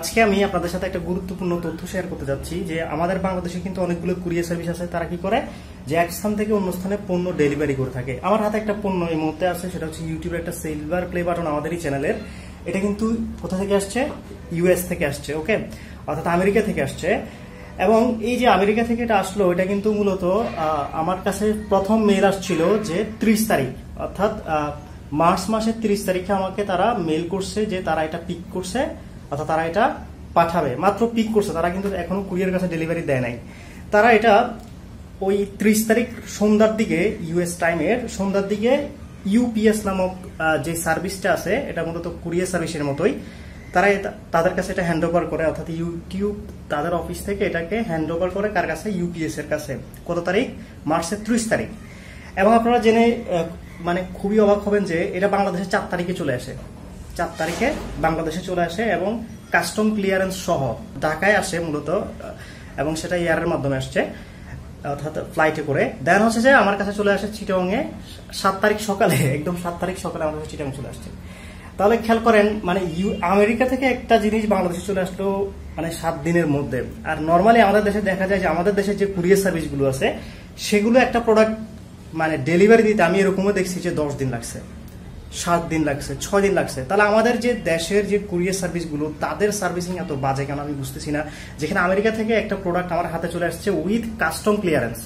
আজকে আমি আপনাদের সাথে একটা গুরুত্বপূর্ণ তথ্য শেয়ার করতে যাচ্ছি যে আমাদের বাংলাদেশে কিন্তু অনেকগুলো কুরিয়ার সার্ভিস আছে। তারা কি করে? যে এক স্থান থেকে অন্য স্থানে পণ্য ডেলিভারি করে থাকে। আমার হাতে একটা পণ্য এই মুহূর্তে আছে, সেটা হচ্ছে ইউটিউবের একটা সিলভার প্লে বাটন আমাদেরই চ্যানেলের এটা কিন্তু কোথা থেকে আসছে? ইউএস থেকে আসছে ওকে অর্থাৎ আমেরিকা থেকে আসছে। এবং এই যে আমেরিকা থেকে এটা আসলো, এটা কিন্তু মূলত আমার কাছে প্রথম মেল আসছিল যে ত্রিশ তারিখ। অর্থাৎ মার্চ মাসের ত্রিশ তারিখে আমাকে তারা মেল করছে যে তারা এটা পিক করছে। অর্থাৎ তারা এটা পাঠাবে। মাত্র পিক করছে, তারা কিন্তু এখনও কুরিয়ার কাছে ডেলিভারি দেয় নাই। তারা এটা ওই ত্রিশ তারিখ সন্ধ্যার দিকে ইউএস টাইমের সন্ধ্যার দিকে ইউপিএস নামক যে সার্ভিসটা আছে, এটা মূলত কুরিয়ার সার্ভিসের মতোই। তারা তাদের কাছে এটা হ্যান্ড ওভার করে, অর্থাৎ ইউটিউব তাদের অফিস থেকে এটাকে হ্যান্ড ওভার করে কার কাছে? ইউপিএস এর কাছে। কত তারিখ? মার্চের ত্রিশ তারিখ। এবং আপনারা জেনে মানে খুবই অবাক হবেন যে এটা বাংলাদেশে চার তারিখে চলে আসে। চার তারিখে বাংলাদেশে চলে আসে এবং কাস্টম ক্লিয়ারেন্স সহ ঢাকায় আসে মূলত এবং সেটা এয়ারের মাধ্যমে আসছে, অর্থাৎ ফ্লাইটে করে। দেন হচ্ছে যে আমার কাছে চলে আসে চিটংয়ে সাত তারিখ সকালে, একদম সাত তারিখ সকালে আমার কাছে চিটং চলে আসছে। তাহলে খেয়াল করেন মানে ইউ, আমেরিকা থেকে একটা জিনিস বাংলাদেশে চলে আসলো মানে সাত দিনের মধ্যে। আর নর্মালি আমাদের দেশে দেখা যায় যে আমাদের দেশে যে কুরিয়ার সার্ভিসগুলো আছে, সেগুলো একটা প্রোডাক্ট মানে ডেলিভারি দিতে আমি এরকমও দেখছি যে দশ দিন লাগছে। সাত দিন লাগছে, ছয় দিন লাগছে। তাহলে আমাদের যে দেশের যে কুরিয়ার সার্ভিসগুলো, তাদের সার্ভিসিং এত বাজে কেন আমি বুঝতেছি না। যেখানে আমেরিকা থেকে একটা প্রোডাক্ট আমার হাতে চলে আসছে উইথ কাস্টম ক্লিয়ারেন্স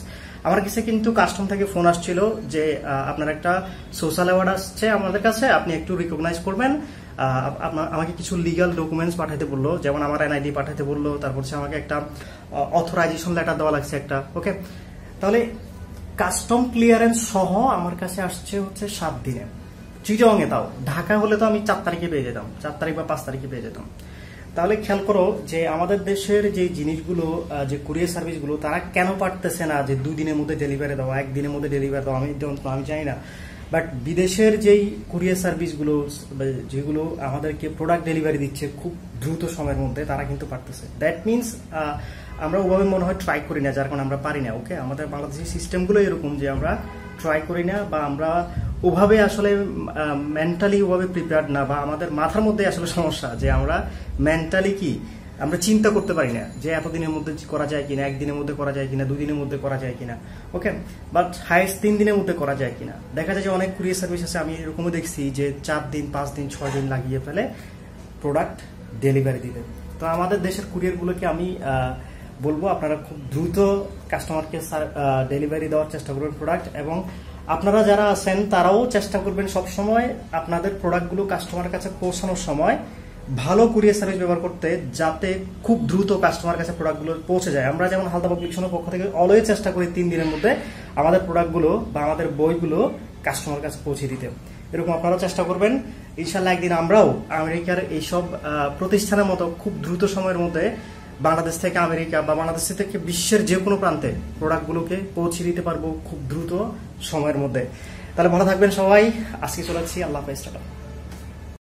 আমার কাছে কিন্তু কাস্টম থেকে ফোন আসছিল যে আপনার একটা সোশ্যাল অ্যাওয়ার্ড আসছে আমাদের কাছে, আপনি একটু রিকগনাইজ করবেন। আমাকে কিছু লিগাল ডকুমেন্টস পাঠাতে বলল, যেমন আমার এনআইডি পাঠাতে বলল, তারপর হচ্ছে আমাকে একটা অথরাইজেশন লেটার দেওয়া লাগছে একটা ওকে তাহলে কাস্টম ক্লিয়ারেন্স সহ আমার কাছে আসছে হচ্ছে সাত দিনে। এ তাও ঢাকা হলে তো আমি চার তারিখে পেয়ে যেতাম। চার তারিখ বা পাঁচ তারিখে পেয়ে যেতাম। তাহলে খেয়াল করো যে আমাদের দেশের যে জিনিসগুলো যে কুরিয়ার সার্ভিসগুলো তারা কেন পারতেছে না যে দুই দিনের মধ্যে ডেলিভারি দেওয়া একদিনের মধ্যে ডেলিভারি দেওয়া আমি আমি জানি না। বাট বিদেশের যেই কুরিয়ার সার্ভিসগুলো যেগুলো আমাদেরকে প্রোডাক্ট ডেলিভারি দিচ্ছে খুব দ্রুত সময়ের মধ্যে, তারা কিন্তু পারতেছে। দ্যাট মিনস আমরা ওভাবে মনে হয় ট্রাই করি না, যার কারণে আমরা পারি না ওকে আমাদের বাংলাদেশের সিস্টেমগুলো এরকম যে আমরা ট্রাই করি না, বা আমরা ওভাবে আসলে মেন্টালি ওভাবে প্রিপেয়ার্ড না বা আমাদের মাথার মধ্যে আসলে সমস্যা যে আমরা মেন্টালি কি? আমরা চিন্তা করতে পারি না যে এতদিনের মধ্যে করা যায় কিনা, একদিনের মধ্যে করা যায় কিনা দুই দিনের মধ্যে করা যায় কিনা ওকে বাট হায়েস্ট তিন দিনের মধ্যে করা যায় কিনা? দেখা যায় যে অনেক কুরিয়ার সার্ভিস আছে, আমি এরকমও দেখছি যে চার দিন, পাঁচ দিন, ছয় দিন লাগিয়ে ফেলে প্রোডাক্ট ডেলিভারি দিতে তো আমাদের দেশের কুরিয়ারগুলোকে আমি বলব আপনারা খুব দ্রুত কাস্টমারকে ডেলিভারি দেওয়ার চেষ্টা করবেন প্রোডাক্ট এবং আপনারা যারা আছেন, তারাও চেষ্টা করবেন সব সময় আপনাদের প্রোডাক্টগুলো কাস্টমারের কাছে পৌঁছানোর সময় ভালো কুরিয়ার সার্ভিস ব্যবহার করতে, যাতে খুব দ্রুত কাস্টমার কাছে প্রোডাক্টগুলো পৌঁছে যায়। আমরা যেমন হালদা পাবলিকেশনের পক্ষ থেকে অলওয়েজ চেষ্টা করি তিন দিনের মধ্যে আমাদের প্রোডাক্টগুলো বা আমাদের বইগুলো কাস্টমার কাছে পৌঁছে দিতে। এরকম আপনারাও চেষ্টা করবেন। ইনশাল্লাহ একদিন আমরাও আমেরিকার এইসব প্রতিষ্ঠানের মতো খুব দ্রুত সময়ের মধ্যে বাংলাদেশ থেকে আমেরিকা বা বাংলাদেশ থেকে বিশ্বের যে কোনো প্রান্তে প্রোডাক্টগুলোকে পৌঁছে দিতে পারব খুব দ্রুত সময়ের মধ্যে। তাহলে ভালো থাকবেন সবাই। আজকে চলে যাচ্ছি আল্লাহ হাফেজ, টাটা।